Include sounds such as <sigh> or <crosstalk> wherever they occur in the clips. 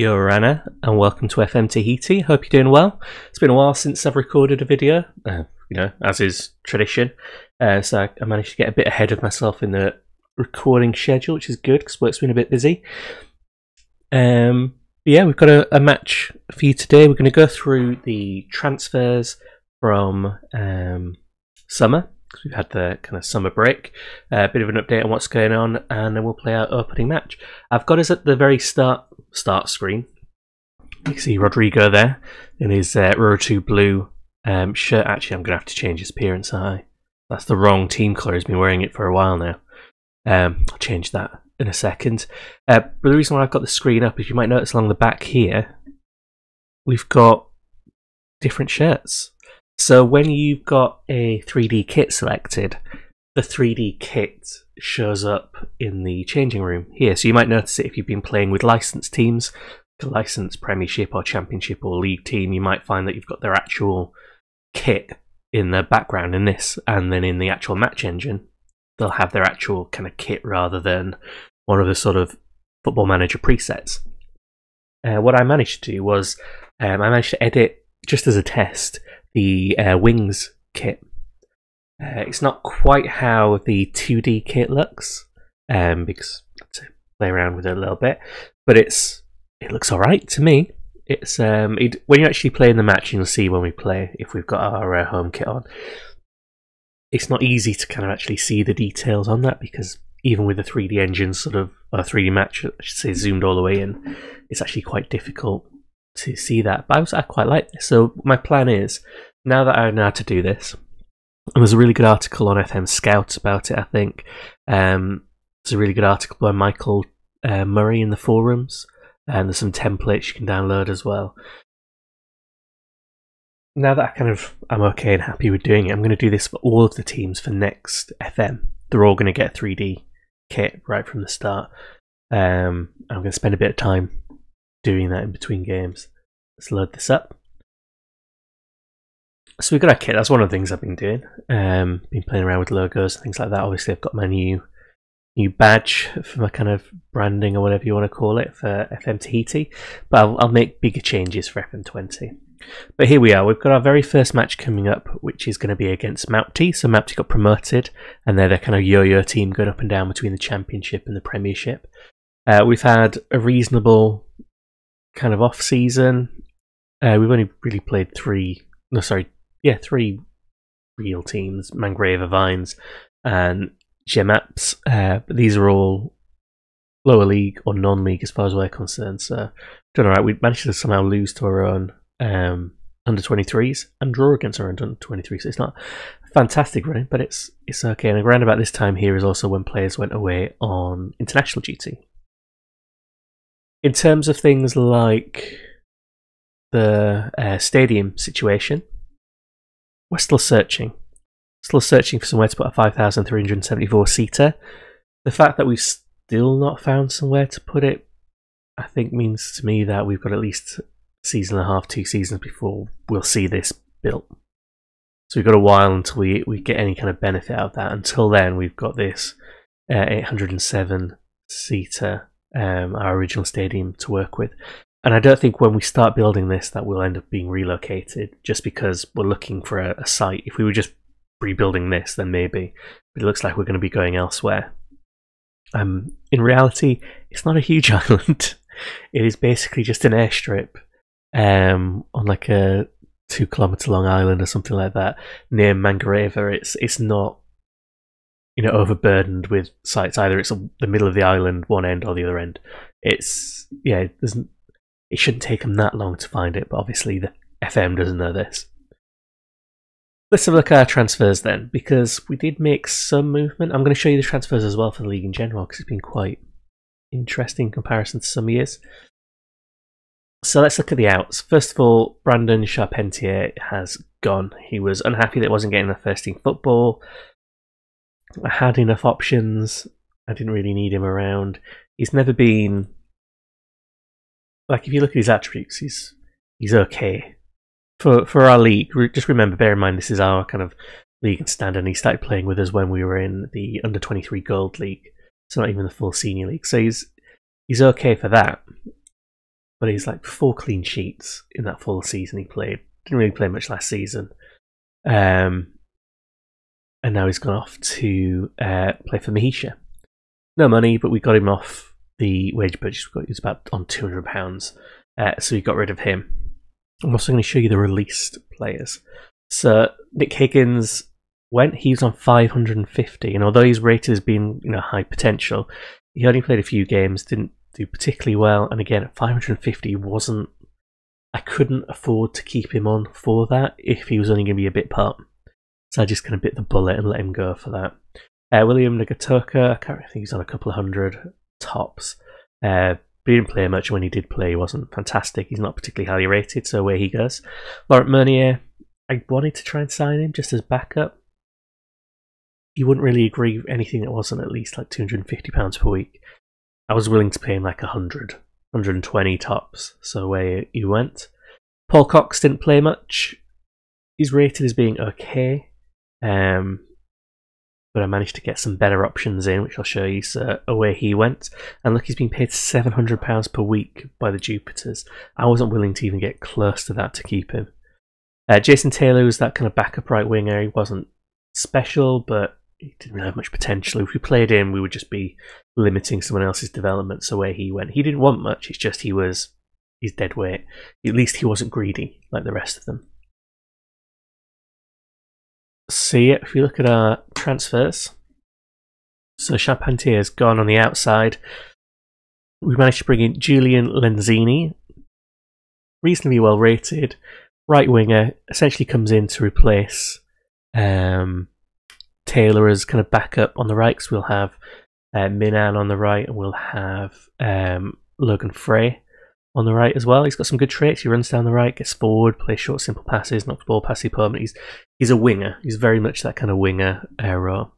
You're Anna, and welcome to FM Tahiti. Hope you're doing well. It's been a while since I've recorded a video, uh, you know, as is tradition. Uh, so I, I managed to get a bit ahead of myself in the recording schedule, which is good because work's been a bit busy. Um, yeah, we've got a, a, match for you today. We're going to go through the transfers from um, summer because we've had the kind of summer break. A uh, bit of an update on what's going on, and then we'll play our opening match. I've got us at the very start start screen. You can see Rodrigo there in his uh, Roro2 blue um, shirt. Actually, I'm going to have to change his appearance. I that's the wrong team colour. He's been wearing it for a while now. Um, I'll change that in a second. Uh, but the reason why I've got the screen up is you might notice along the back here, we've got different shirts. So when you've got a 3D kit selected, the 3D kit shows up in the changing room here. So you might notice it if you've been playing with licensed teams, The licensed Premiership or Championship or League team, you might find that you've got their actual kit in the background in this, and then in the actual match engine, they'll have their actual kind of kit rather than one of the sort of football manager presets. Uh, what I managed to do was um, I managed to edit just as a test the uh, Wings kit. Uh, it's not quite how the 2D kit looks, um, because I have to play around with it a little bit, but it's it looks alright to me. It's um, it, when you actually play in the match, you'll see when we play if we've got our uh, home kit on. It's not easy to kind of actually see the details on that because even with the 3D engine, sort of a 3D match, I should say, zoomed all the way in, it's actually quite difficult to see that. But I, was, I quite like this. So my plan is now that I know how to do this, and there's a really good article on FM Scout about it. I think um, there's a really good article by Michael uh, Murray in the forums, and there's some templates you can download as well. Now that I kind of I'm okay and happy with doing it, I'm going to do this for all of the teams for next FM. They're all going to get 3D kit right from the start. Um, I'm going to spend a bit of time doing that in between games. Let's load this up. So we've got our kit. That's one of the things I've been doing. Um, been playing around with logos and things like that. Obviously, I've got my new new badge for my kind of branding or whatever you want to call it for FM Tahiti. But I'll, I'll make bigger changes for FM20. But here we are. We've got our very first match coming up, which is going to be against Maupiti. So Maupiti got promoted, and they're their kind of yo-yo team going up and down between the Championship and the Premiership. Uh, we've had a reasonable kind of off season. Uh, we've only really played three. No, sorry, yeah, three real teams: Mangareva Vines and Gemaps. Uh, but these are all lower league or non-league as far as we're concerned. So doing all right. We managed to somehow lose to our own um, under 23s and draw against our own under 23s. So it's not fantastic running, but it's it's okay. And around about this time here is also when players went away on international duty in terms of things like the uh, stadium situation, we're still searching. Still searching for somewhere to put a 5,374 seater. The fact that we've still not found somewhere to put it, I think means to me that we've got at least season and a half, two seasons before we'll see this built. So we've got a while until we, we get any kind of benefit out of that. Until then, we've got this uh, 807 seater um, our original stadium to work with. And I don't think when we start building this that we'll end up being relocated just because we're looking for a, a site. If we were just rebuilding this, then maybe. But it looks like we're going to be going elsewhere. Um, in reality, it's not a huge <laughs> island. it is basically just an airstrip um, on like a two kilometer long island or something like that near Mangareva. It's it's not you know overburdened with sites. Either it's the middle of the island, one end, or the other end. It's yeah, it doesn't. It shouldn't take them that long to find it, but obviously the FM doesn't know this. Let's have a look at our transfers then, because we did make some movement. I'm going to show you the transfers as well for the league in general, because it's been quite interesting in comparison to some years. So let's look at the outs. First of all, Brandon Charpentier has gone. He was unhappy that wasn't getting the first team football. I had enough options. I didn't really need him around. He's never been like if you look at his attributes, he's he's okay for for our league. Just remember, bear in mind, this is our kind of league and standard. And he started playing with us when we were in the under twenty three gold league, so not even the full senior league. So he's he's okay for that. but he's like four clean sheets in that full season he played. Didn't really play much last season. Um, and now he's gone off to uh, play for Mahisha. No money, but we got him off the wage purchase. We got he was about on two hundred pounds, uh, so we got rid of him. I'm also going to show you the released players. So Nick Higgins went. He was on 550, and although he's rated as being you know high potential, he only played a few games, didn't do particularly well. And again, at 550 wasn't. I couldn't afford to keep him on for that if he was only going to be a bit part. So I just kind of bit the bullet and let him go for that. Uh, William Nagatoka, I can't think he's on a couple of hundred tops. Uh, he didn't play much. When he did play, he wasn't fantastic. He's not particularly highly rated, so away he goes. Laurent Meunier, I wanted to try and sign him just as backup. You wouldn't really agree with anything that wasn't at least like £250 per week. I was willing to pay him like 100, 120 tops, so away he went. Paul Cox didn't play much. He's rated as being okay. Um, but I managed to get some better options in, which I'll show you. So away he went, and look, he's been paid seven hundred pounds per week by the Jupiters. I wasn't willing to even get close to that to keep him. Uh, Jason Taylor was that kind of backup right winger. He wasn't special, but he didn't really have much potential. If we played him, we would just be limiting someone else's development. So where he went, he didn't want much. It's just he was he's dead weight. At least he wasn't greedy like the rest of them see if you look at our transfers. So Charpentier has gone on the outside. We managed to bring in Julian Lenzini, reasonably well rated, right winger, essentially comes in to replace um, Taylor as kind of backup on the right because we'll have uh, Minan on the right and we'll have um, Logan Frey on the right as well. He's got some good traits. He runs down the right, gets forward, plays short, simple passes, knocks ball past the opponent. He's he's a winger. He's very much that kind of winger role.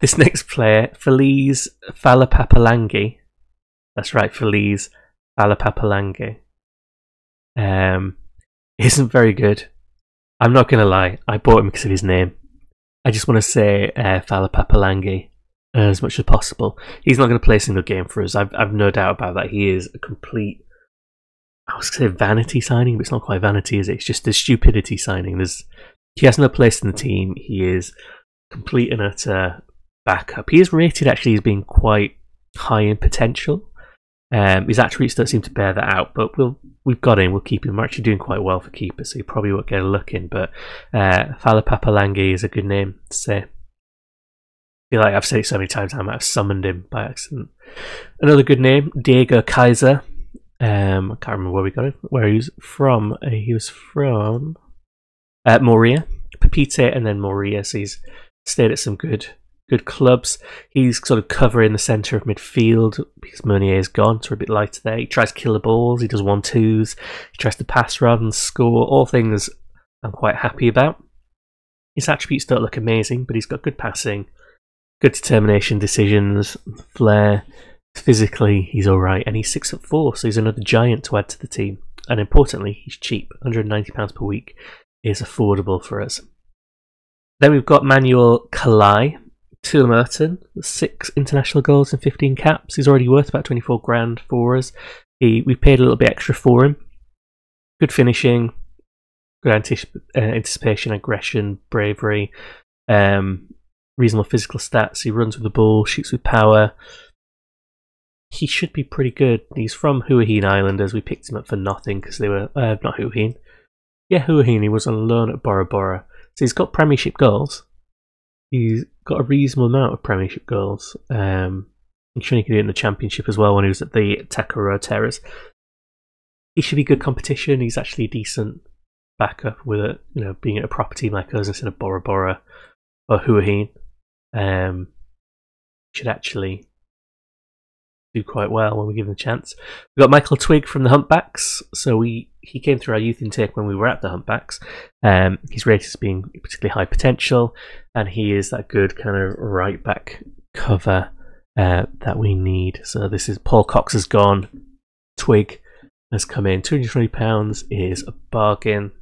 This <laughs> next player, Feliz Falapapalangi. That's right, Feliz Falapapalangi. Um, isn't very good. I'm not gonna lie. I bought him because of his name. I just want to say uh, Falapapalangi as much as possible. He's not going to play a single game for us. I've, I've no doubt about that. He is a complete I was going to say vanity signing, but it's not quite vanity, is it? It's just a stupidity signing. There's he has no place in the team. He is complete and utter backup. He is rated actually as being quite high in potential. Um, his attributes don't seem to bear that out, but we'll we've got him. We'll keep him. We're actually doing quite well for keepers, so he probably won't get a look in. But uh, Falapapalangi is a good name to say. I feel like I've said it so many times I might have summoned him by accident. Another good name, Diego Kaiser. Um, I can't remember where we got it, Where he was from. Uh, he was from uh, Moorea, Papeete, and then Moorea. So he's stayed at some good good clubs. He's sort of covering the centre of midfield because Meunier is gone, so a bit lighter there. He tries to kill the balls. He does one twos. He tries to pass rather than score. All things I'm quite happy about. His attributes don't look amazing, but he's got good passing, good determination, decisions, flair. Physically, he's all right, and he's six foot four, so he's another giant to add to the team. And importantly, he's cheap, 190 pounds per week is affordable for us. Then we've got Manuel Kalai, Tula Merton, six international goals and 15 caps. He's already worth about 24 grand for us. He, we paid a little bit extra for him. Good finishing, good anticip- uh, anticipation, aggression, bravery, um, reasonable physical stats. He runs with the ball, shoots with power he should be pretty good. He's from Huahine Islanders. We picked him up for nothing because they were uh, not Huahine. Yeah, Huahine. He was on loan at Bora Bora, so he's got Premiership goals. He's got a reasonable amount of Premiership goals. Um, I'm sure he could do it in the Championship as well when he was at the Takara Terrors. He should be good competition. He's actually a decent backup with it, you know, being at a proper team like us instead of Bora Bora or Huahine. Um, should actually do quite well when we give them a chance. We've got Michael Twig from the Humpbacks. So we he came through our youth intake when we were at the Humpbacks. Um, he's rated as being particularly high potential, and he is that good kind of right back cover uh, that we need. So this is Paul Cox has gone. Twig has come in. Two hundred twenty pounds is a bargain.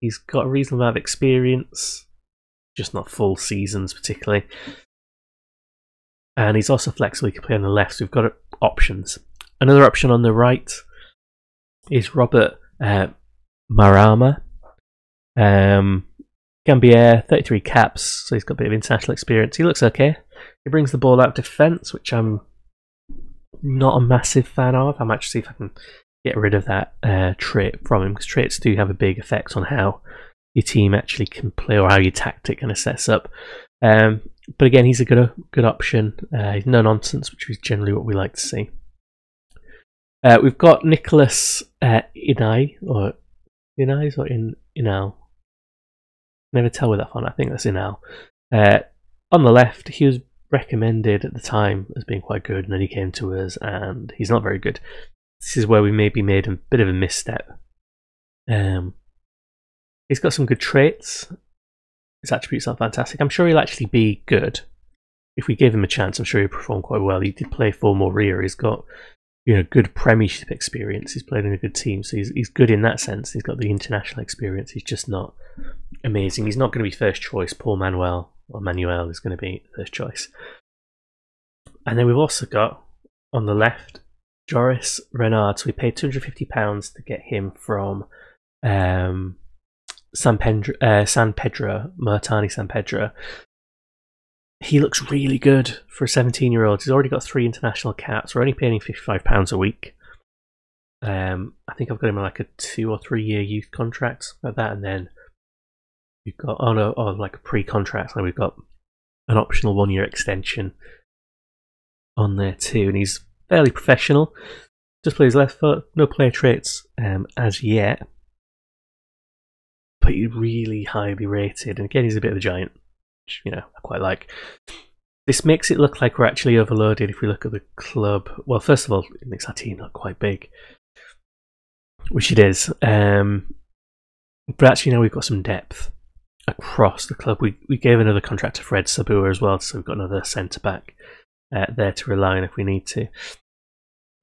He's got a reasonable amount of experience, just not full seasons particularly. And he's also flexible. He can play on the left. So we've got options. Another option on the right is Robert uh, Marama. Um, Gambier, 33 caps, so he's got a bit of international experience. He looks okay. He brings the ball out defence, which I'm not a massive fan of. I might just see if I can get rid of that uh, trait from him, because traits do have a big effect on how your team actually can play or how your tactic kind of sets up. Um, but again, he's a good good option. Uh, he's no nonsense, which is generally what we like to see. Uh, we've got Nicholas uh, Inai or Inais or In Inal. Never tell with that one. I think that's Inal. Uh, on the left, he was recommended at the time as being quite good, and then he came to us, and he's not very good. This is where we maybe made a bit of a misstep. Um, he's got some good traits. His attributes are fantastic. I'm sure he'll actually be good if we gave him a chance. I'm sure he'll perform quite well. He did play for Moorea. He's got you know good Premiership experience. He's played in a good team, so he's he's good in that sense. He's got the international experience. He's just not amazing. He's not going to be first choice. Paul Manuel or Manuel is going to be first choice. And then we've also got on the left Joris Renard. So we paid two hundred fifty pounds to get him from um, San Pedro, uh, San Pedro, Martani San Pedro. He looks really good for a 17 year old. He's already got three international caps. We're only paying £55 a week. Um, I think I've got him like a two or three year youth contract like that, and then we've got oh no, oh like a pre contract, and we've got an optional one year extension on there too. And he's fairly professional. Just plays left foot, no player traits um, as yet but he's really highly rated. And again, he's a bit of a giant, which, you know, I quite like. This makes it look like we're actually overloaded if we look at the club. Well, first of all, it makes our team look quite big, which it is. Um, but actually, now we've got some depth across the club. We we gave another contract to Fred Sabua as well, so we've got another centre back uh, there to rely on if we need to.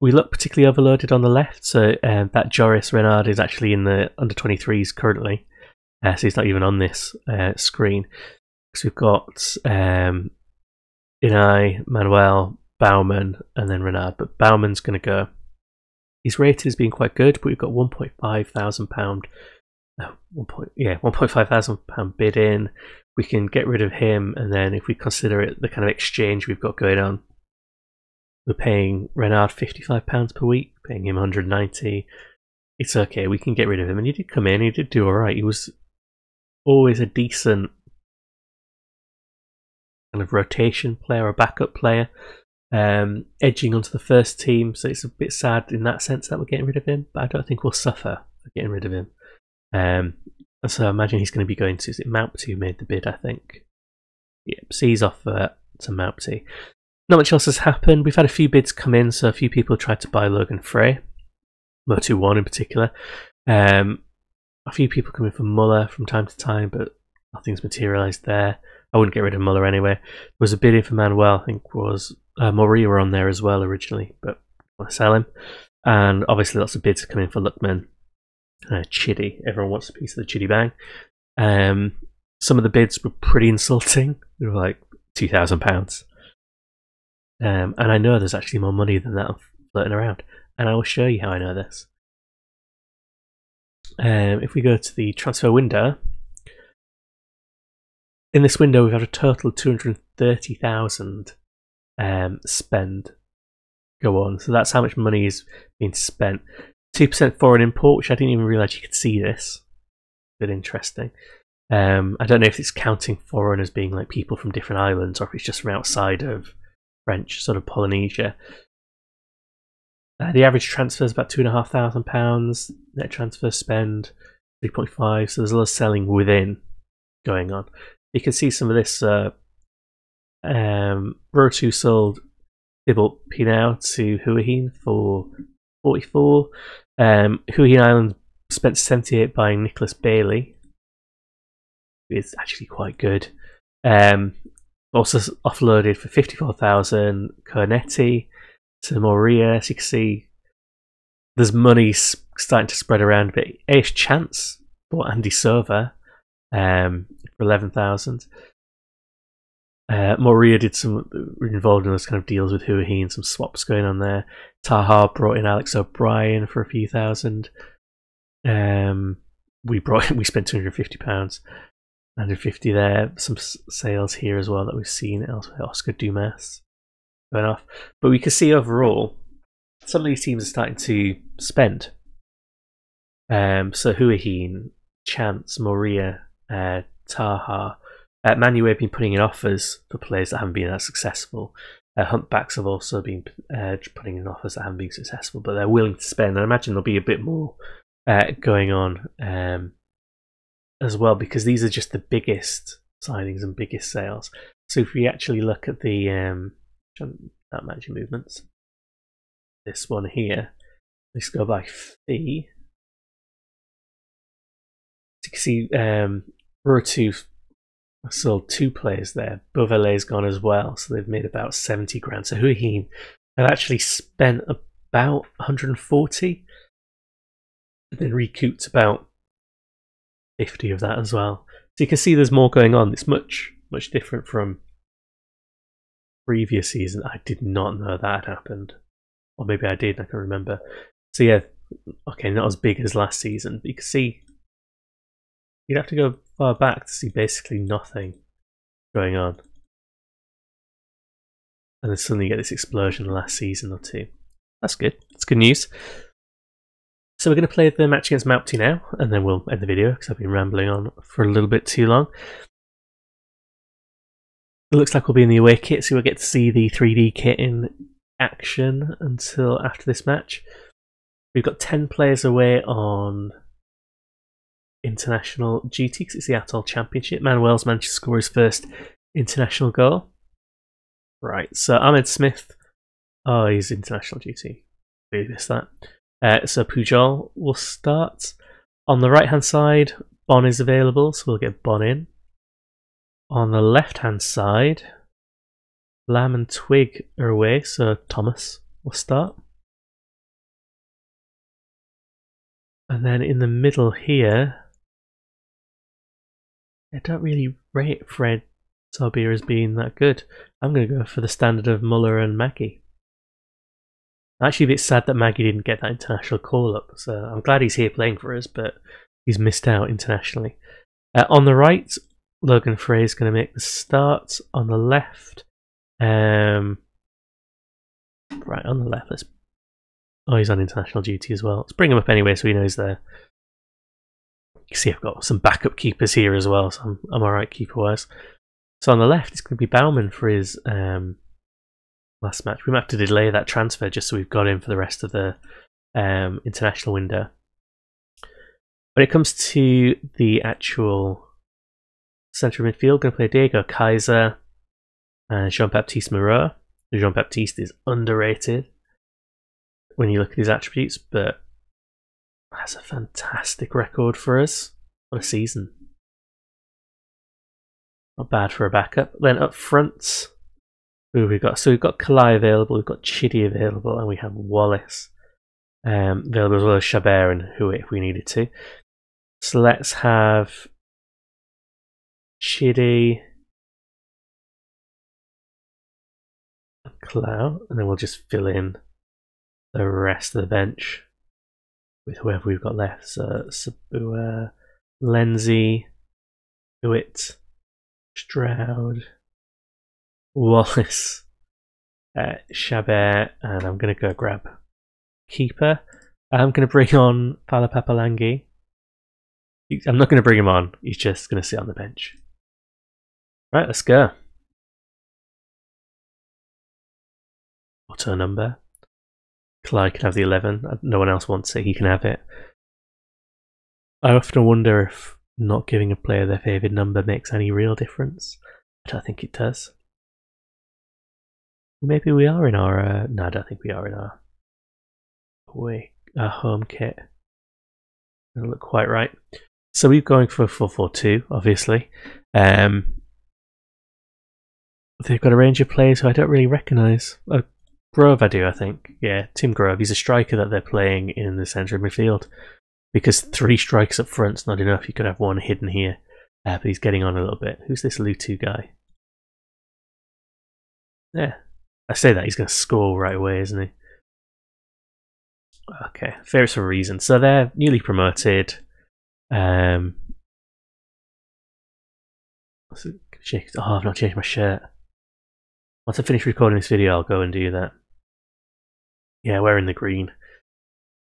We look particularly overloaded on the left, so um, that Joris Renard is actually in the under 23s currently. Uh, so he's not even on this uh, screen. So we've got um, Inai, Manuel, Bauman, and then Renard. But Bauman's going to go. He's rated as being quite good, but we've got 1.5 thousand pound. Uh, one point, yeah, 1.5 thousand pound bid in. We can get rid of him, and then if we consider it the kind of exchange we've got going on, we're paying Renard 55 pounds per week, paying him 190. It's okay. We can get rid of him, and he did come in. He did do all right. He was always a decent kind of rotation player or backup player, um, edging onto the first team. So it's a bit sad in that sense that we're getting rid of him, but I don't think we'll suffer for getting rid of him. Um, so I imagine he's going to be going to is it Mount who made the bid, I think. Yep, he's off uh, to Maupiti. Not much else has happened. We've had a few bids come in, so a few people tried to buy Logan Frey, Motu One in particular. Um, a few people coming from Muller from time to time, but nothing's materialised there. I wouldn't get rid of Muller anyway. There was a bid in for Manuel, I think was uh, Moorea were on there as well originally, but I want to sell him. And obviously lots of bids coming for Luckman. Uh, Chidi, everyone wants a piece of the Chitty bang. Um, some of the bids were pretty insulting. They were like two thousand pounds, um, and I know there's actually more money than that floating around. And I will show you how I know this. Um, if we go to the transfer window, in this window we've had a total of 230,000 um, spend go on. So that's how much money is being spent. 2% foreign import, which I didn't even realise you could see this. Bit interesting. Um, I don't know if it's counting foreign as being like people from different islands or if it's just from outside of French, sort of Polynesia. Uh, the average transfer is about two and a half thousand pounds. Net transfer spend three point five. So there's a lot of selling within going on. You can see some of this. Uh, um, Rotu sold Thibault Pinau to Huahine for 44. Um, Huahine Island spent 78 buying Nicholas Bailey. It's actually quite good. Um, also offloaded for 54,000 Cornetti to Moorea. As you can see, there's money starting to spread around a bit. Ace Chance bought Andy Silva um, for 11,000. Uh, Moorea did some involved in those kind of deals with Hua and some swaps going on there. Taha brought in Alex O'Brien for a few thousand. Um, we brought <laughs> we spent two hundred fifty pounds, hundred fifty there. Some sales here as well that we've seen elsewhere. Oscar Dumas off, but we can see overall some of these teams are starting to spend. Um, so Huahine, Chance, Moorea, uh, Taha, uh, have been putting in offers for players that haven't been that successful. Uh, Humpbacks have also been uh, putting in offers that haven't been successful, but they're willing to spend. I imagine there'll be a bit more uh, going on um, as well because these are just the biggest signings and biggest sales. So if we actually look at the um, that matching movements, this one here, let's go by fee. You can see um, row two sold two players there. Beauvalet's gone as well, so they've made about 70 grand. So Huahine have actually spent about 140 and then recouped about 50 of that as well. So you can see there's more going on. It's much, much different from previous season. I did not know that happened. Or maybe I did, I can remember. So yeah, okay, not as big as last season, but you can see you'd have to go far back to see basically nothing going on. And then suddenly you get this explosion last season or two. That's good. That's good news. So we're going to play the match against Maupiti now, and then we'll end the video because I've been rambling on for a little bit too long. It looks like we'll be in the away kit, so we'll get to see the 3D kit in action until after this match. We've got 10 players away on international duty because it's the Atoll Championship. Manuel's managed to score his first international goal. Right, so Ahmed Smith. Oh, he's international duty. We missed that. Uh, so Pujol will start. On the right hand side, Bon is available, so we'll get Bon in. On the left hand side, Lamb and Twig are away, so Thomas will start. And then in the middle here, I don't really rate Fred Sobir as being that good. I'm going to go for the standard of Muller and Maggie. I'm actually a bit sad that Maggie didn't get that international call up. So I'm glad he's here playing for us, but he's missed out internationally. Uh, on the right, Logan Frey is going to make the start. On the left, um, right on the left, let's. Oh, he's on international duty as well. Let's bring him up anyway, so he knows there. You see, I've got some backup keepers here as well, so I'm, I'm all right keeper wise. So on the left, it's going to be Baumann for his um, last match. We might have to delay that transfer just so we've got him for the rest of the um, international window. When it comes to the actual centre midfield, going to play Diego Kaiser and Jean Baptiste Moreau. Jean Baptiste is underrated when you look at his attributes, but has a fantastic record for us. What a season! Not bad for a backup. Then up front, who we've got? So we've got Kalai available, we've got Chidi available, and we have Wallace um, available as well as Chabert and who if we needed to. So let's have Chidi, Clow, and then we'll just fill in the rest of the bench with whoever we've got left. So Sabua, Lenzi, Hewitt, Stroud. Wallace, uh, Chabert, and I'm going to go grab Keeper. I'm going to bring on Palapapalangi. I'm not going to bring him on, he's just going to sit on the bench. Right, let's go. Auto number. Clyde can have the 11. Uh, no one else wants it, he can have it. I often wonder if not giving a player their favourite number makes any real difference. I think it does. Maybe we are in our. Uh, no, I don't think we are in our away our home kit. Doesn't look quite right. So we're going for four four two, obviously. Um, they've got a range of players who I don't really recognise. Oh, Grove, I do, I think. Yeah, Tim Grove. He's a striker that they're playing in the centre of midfield. Because three strikers up front's not enough. You could have one hidden here. Uh, but he's getting on a little bit. Who's this Lutu guy? Yeah, I say that he's going to score right away, isn't he? Okay, favourites for a reason. So they're newly promoted. Um, oh, I've not changed my shirt. Once I finish recording this video, I'll go and do that. Yeah, wearing the green.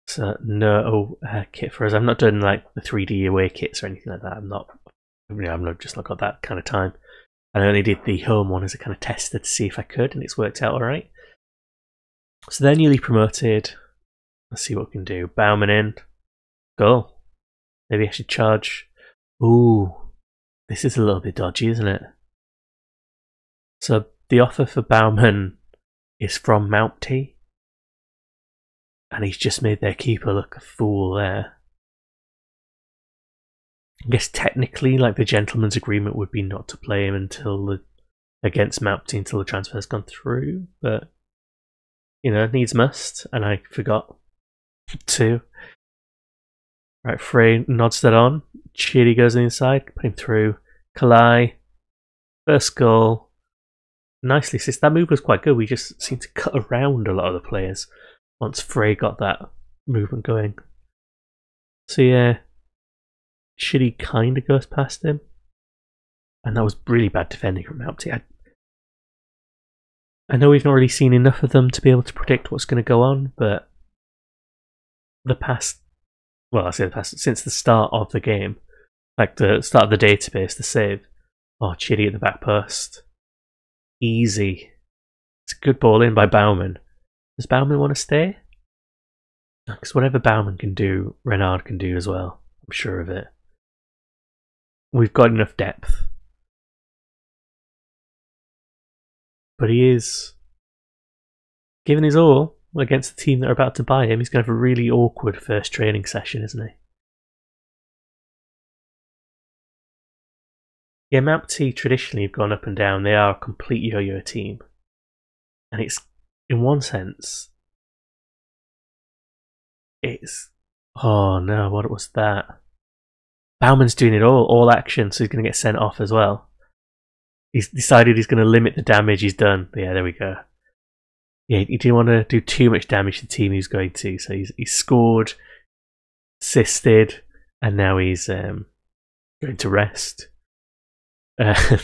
So no uh, kit for us. I've not done like the 3D away kits or anything like that. I'm not. You know, I'm not just not got that kind of time. I only did the home one as a kind of tester to see if I could, and it's worked out all right. So they're newly promoted. Let's see what we can do. Baumann in. Go. Maybe I should charge. Ooh, this is a little bit dodgy, isn't it? So the offer for Baumann is from Mount And he's just made their keeper look a fool there. I guess technically, like the gentleman's agreement would be not to play him until the against Mount until the transfer's gone through, but you know, needs must, and I forgot <laughs> to. Right, Frey nods that on. Chidi goes inside, put him through. Kalai, first goal. Nicely Since That move was quite good. We just seemed to cut around a lot of the players once Frey got that movement going. So yeah, Chidi kind of goes past him. And that was really bad defending from Mount I, I know we've not really seen enough of them to be able to predict what's going to go on, but the past, well, I say the past, since the start of the game, like the start of the database, the save, oh, Chidi at the back post. Easy. It's a good ball in by Baumann. Does Baumann want to stay? Because whatever Baumann can do, Renard can do as well. I'm sure of it. We've got enough depth. But he is given his all against the team that are about to buy him. He's going to have a really awkward first training session, isn't he? Yeah, Maupiti traditionally have gone up and down. They are a complete yo-yo team. And it's in one sense, it's oh no, what was that? Baumann's doing it all, all action, so he's going to get sent off as well. He's decided he's going to limit the damage he's done. Yeah, there we go. Yeah, he didn't want to do too much damage to the team he's going to, so he's he's scored, assisted, and now he's um, going to rest. Uh, <laughs>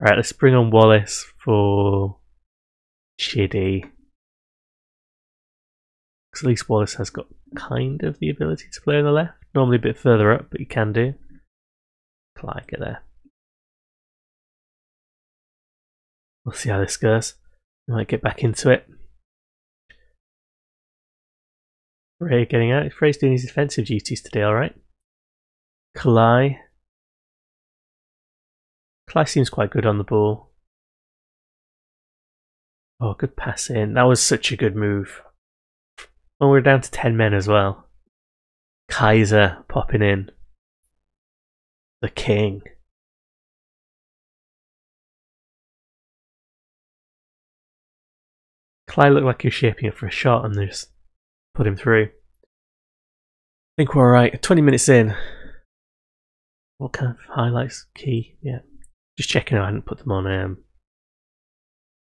right, let's bring on Wallace for Chidi. Because at least Wallace has got kind of the ability to play on the left. Normally a bit further up, but he can do. Apply, get there. We'll see how this goes. We might get back into it. Frey getting out. Frey's doing his defensive duties today, alright. Kalai. Kalai seems quite good on the ball. Oh, good pass in. That was such a good move. Oh, we're down to 10 men as well. Kaiser popping in. The king. Clyde looked like he was shaping it for a shot and they just put him through. I think we're alright. 20 minutes in. What kind of highlights? Key, yeah. Just checking I hadn't put them on um,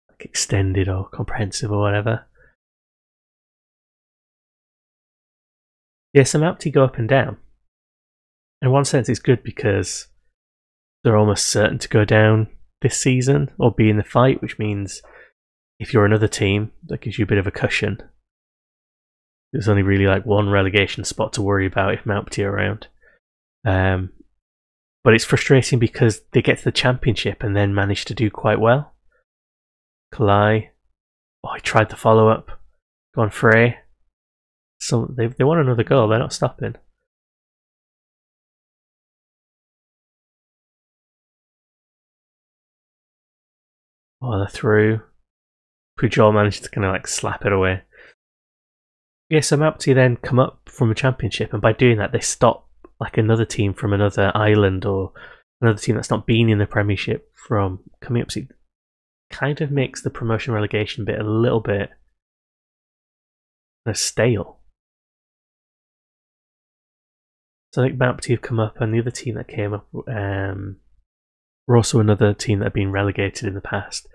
like extended or comprehensive or whatever. Yeah, some Apti go up and down. In one sense, it's good because they're almost certain to go down this season or be in the fight, which means if you're another team, that gives you a bit of a cushion. There's only really like one relegation spot to worry about if Mount are around. Um, but it's frustrating because they get to the championship and then manage to do quite well. Kalai. Oh, I tried the follow up. Gone Frey. So they they want another goal. They're not stopping. Oh, they're through. Pujol managed to kind of like slap it away. Yes, I'm up to then come up from a championship, and by doing that, they stop like another team from another island or another team that's not been in the Premiership from coming up. Kind of makes the promotion relegation bit a little bit stale. So I think Maupiti have come up, and the other team that came up um, were also another team that had been relegated in the past.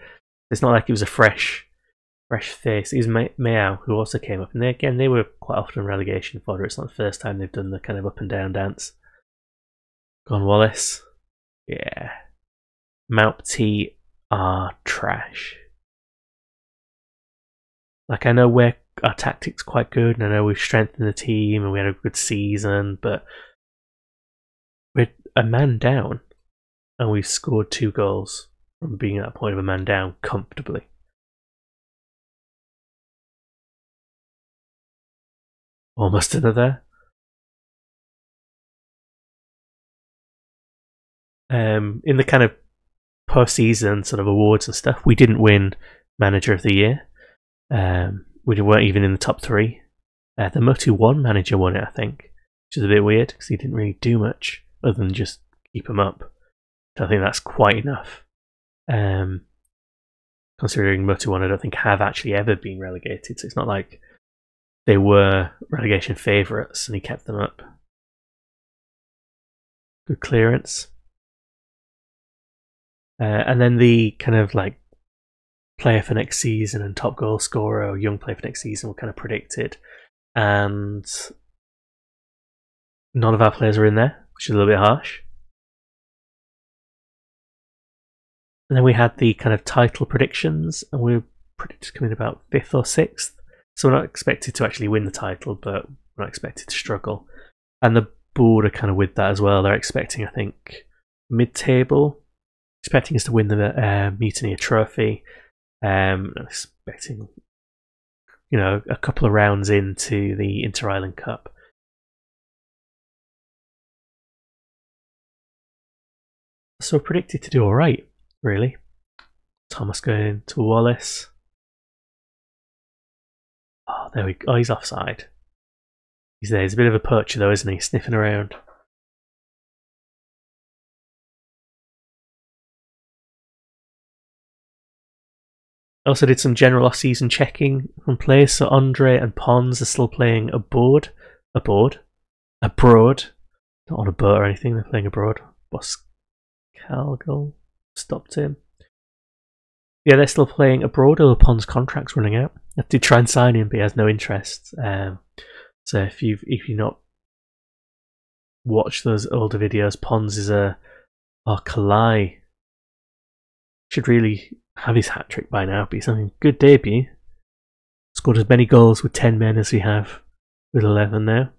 It's not like it was a fresh, fresh face. is Maiao who also came up, and they again they were quite often relegation fodder. It's not the first time they've done the kind of up and down dance. Gone Wallace, yeah. Maupiti are trash. Like I know our tactics quite good, and I know we've strengthened the team and we had a good season, but we're a man down, and we've scored two goals from being at that point of a man down comfortably. Almost another. Um, in the kind of post-season sort of awards and stuff, we didn't win Manager of the Year. Um, we weren't even in the top three. Uh, the Motu One manager won it, I think, which is a bit weird because he didn't really do much other than just keep him up. So I think that's quite enough. Um, considering Motu One, I don't think have actually ever been relegated, so it's not like they were relegation favourites and he kept them up. Good clearance. Uh, and then the kind of like player for next season and top goal scorer or young player for next season were kind of predicted. And none of our players are in there, which is a little bit harsh. And then we had the kind of title predictions, and we were predicted to come in about fifth or sixth. So we're not expected to actually win the title, but we're not expected to struggle. And the board are kind of with that as well. They're expecting, I think, mid table, expecting us to win the uh, Mutineer Trophy, um, expecting, you know, a couple of rounds into the Inter Island Cup. So predicted to do all right, really. Thomas going to Wallace. Oh, there we go. Oh, he's offside. He's there. He's a bit of a poacher, though, isn't he? Sniffing around. Also did some general off-season checking from players. So Andre and Pons are still playing abroad, abroad, abroad, not on a boat or anything. They're playing abroad. Boscalgo stopped him. Yeah, they're still playing abroad. Although Pons' contract's running out. I did try and sign him, but he has no interest. Um, so if you've if you not watched those older videos, Pons is a oh Kalai should really have his hat trick by now, but he's having a good debut. Scored as many goals with 10 men as we have with 11 now.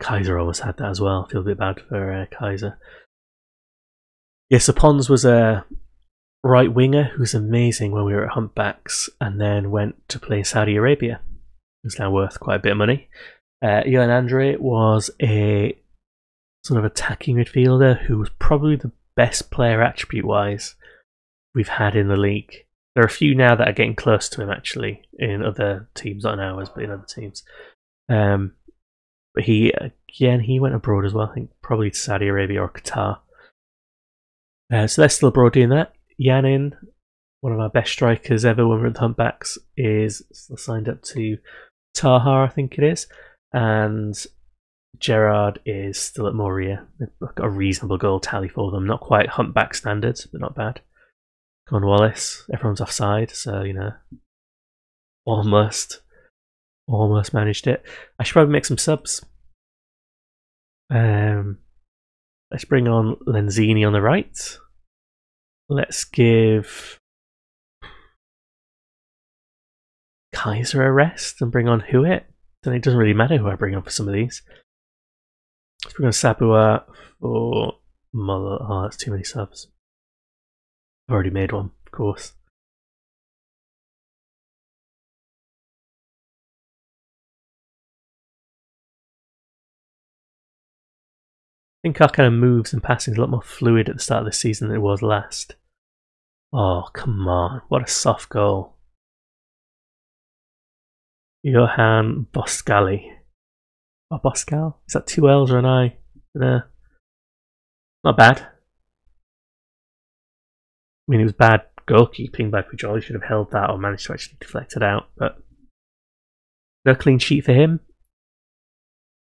Kaiser almost had that as well. I feel a bit bad for uh, Kaiser. Yes, yeah, so Pons was a right winger who was amazing when we were at Humpbacks and then went to play Saudi Arabia. He's now worth quite a bit of money. Uh, Ian Andre was a sort of attacking midfielder who was probably the best player attribute wise we've had in the league. There are a few now that are getting close to him actually in other teams, not in ours, but in other teams. Um, but he again he went abroad as well. I think probably to Saudi Arabia or Qatar. Uh, so they're still abroad doing that. Yanin, one of our best strikers ever when we are at the Humpbacks, is signed up to Taha, I think it is, and Gerard is still at Moorea. They've got a reasonable goal tally for them. Not quite humpback standards, but not bad. Cornwallis, everyone's offside, so you know, almost, almost managed it. I should probably make some subs. Um, let's bring on Lenzini on the right. Let's give Kaiser a rest and bring on Hewitt. Then it doesn't really matter who I bring on for some of these. Let's bring on Sabua for Mother. Oh, that's too many subs. I've already made one, of course. Think our kind of moves and passing is a lot more fluid at the start of the season than it was last. Oh, come on. What a soft goal. Johan Boscali. Oh, Boscal? Is that two L's or an I? Uh, not bad. I mean, it was bad goalkeeping by Pujol. He should have held that or managed to actually deflect it out. But no clean sheet for him.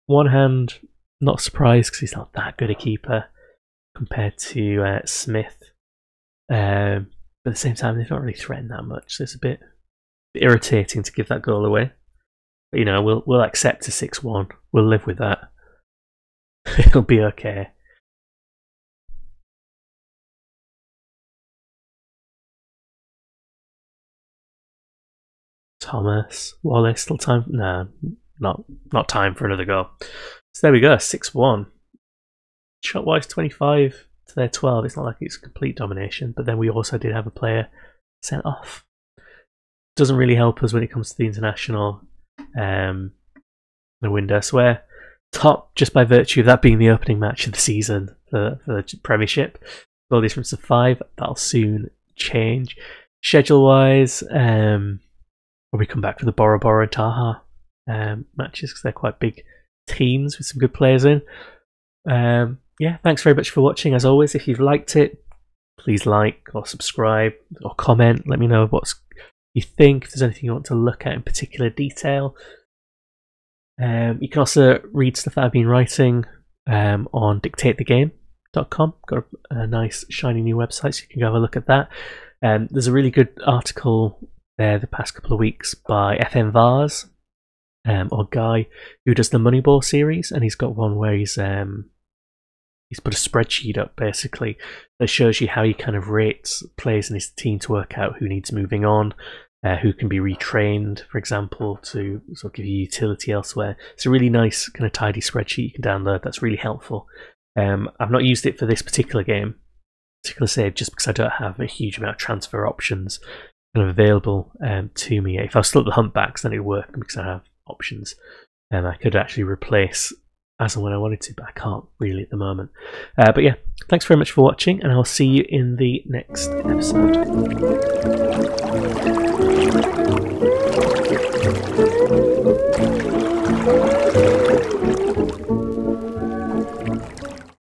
One hand, not surprised because he's not that good a keeper. compared to uh, Smith. Um, but at the same time, they've not really threatened that much. So it's a bit irritating to give that goal away. But, you know, we'll we'll accept a six-one. We'll live with that. <laughs> It'll be okay. Thomas Wallace still time? No, not not time for another goal. So there we go, six-one. Shot wise, twenty-five to their twelve. It's not like it's complete domination, but then we also did have a player sent off. Doesn't really help us when it comes to the international um, the window. So we're top just by virtue of that being the opening match of the season for, for the Premiership. Goal difference of five. That'll soon change. Schedule wise, um, when we come back for the Bora Bora Taha um, matches because they're quite big teams with some good players in. Um, yeah, thanks very much for watching. As always, if you've liked it, please like or subscribe or comment. Let me know what you think. If there's anything you want to look at in particular detail. Um, you can also read stuff that I've been writing um, on dictatethegame.com. Got a, a, nice, shiny new website, so you can go have a look at that. Um, there's a really good article there the past couple of weeks by FM Vars, um, or Guy, who does the Moneyball series, and he's got one where he's um, he's put a spreadsheet up basically that shows you how he kind of rates players in his team to work out who needs moving on, uh, who can be retrained, for example, to sort of give you utility elsewhere. It's a really nice kind of tidy spreadsheet you can download. That's really helpful. Um, I've not used it for this particular game, particular save, just because I don't have a huge amount of transfer options kind of available um, to me. If I was still at the humpbacks, then it'd work because I have options. and I could actually replace as and when I wanted to, but I can't really at the moment. Uh, but yeah, thanks very much for watching, and I'll see you in the next episode.